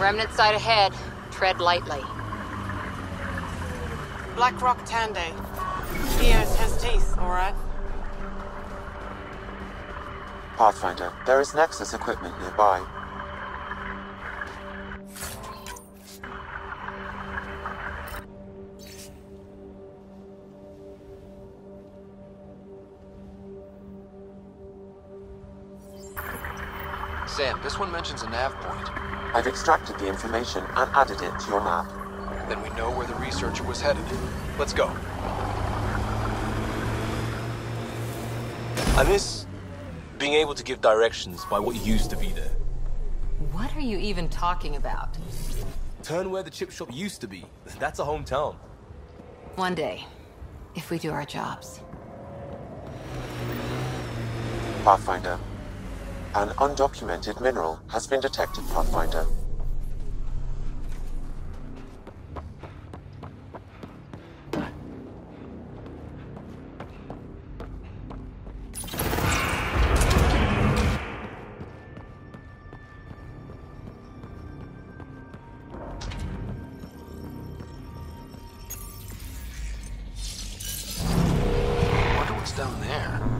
Remnant site ahead. Tread lightly. Blackrock Tande. Eos has his teeth, alright? Pathfinder, there is Nexus equipment nearby. Sam, this one mentions a nav point. I've extracted the information and added it to your map. Then we know where the researcher was headed. Let's go. I miss being able to give directions by what used to be there. What are you even talking about? Turn where the chip shop used to be. That's a hometown. One day, if we do our jobs. Pathfinder. An undocumented mineral has been detected, Pathfinder. Down there.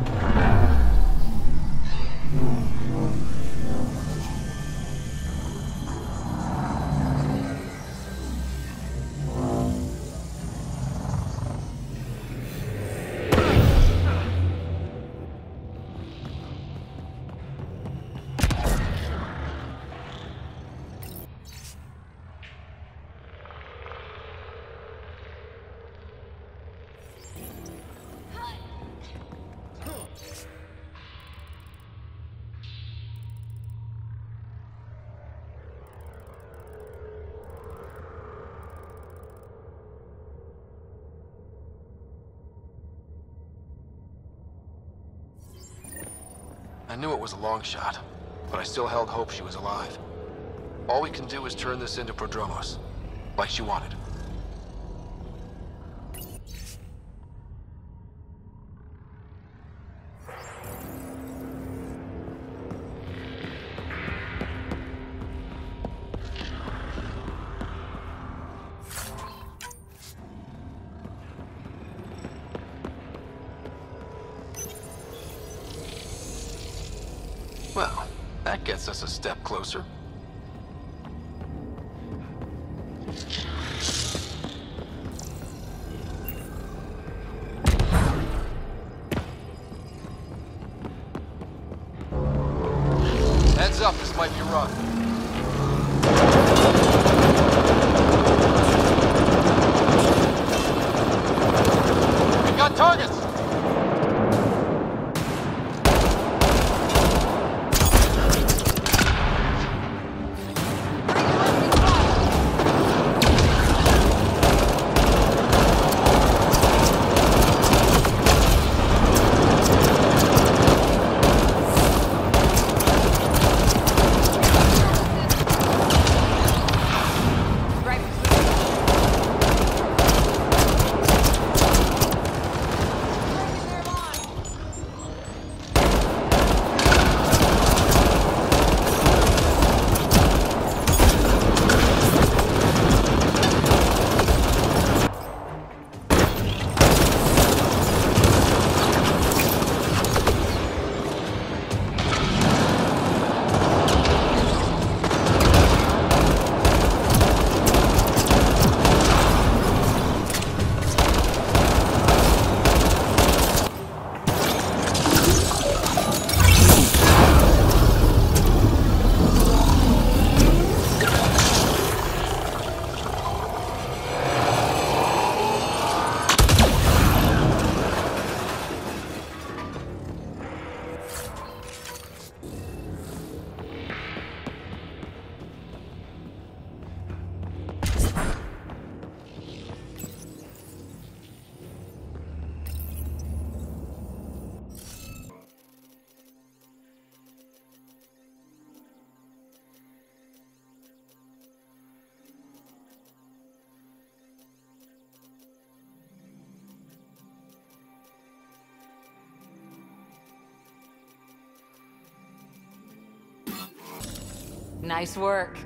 I knew it was a long shot, but I still held hope she was alive. All we can do is turn this into Prodromos, like she wanted. That gets us a step closer. Heads up, this might be rough. Targets! Nice work.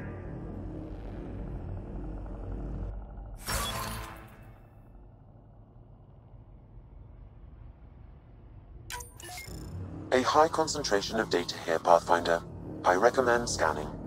A high concentration of data here, Pathfinder. I recommend scanning.